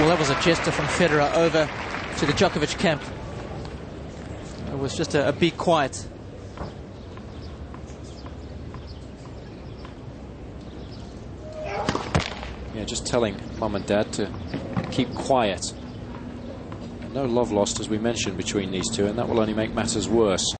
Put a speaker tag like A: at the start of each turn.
A: Well, that was a gesture from Federer over to the Djokovic camp. It was just a, a be quiet.
B: Yeah, just telling mum and dad to keep quiet. No love lost, as we mentioned, between these two, and that will only make matters worse.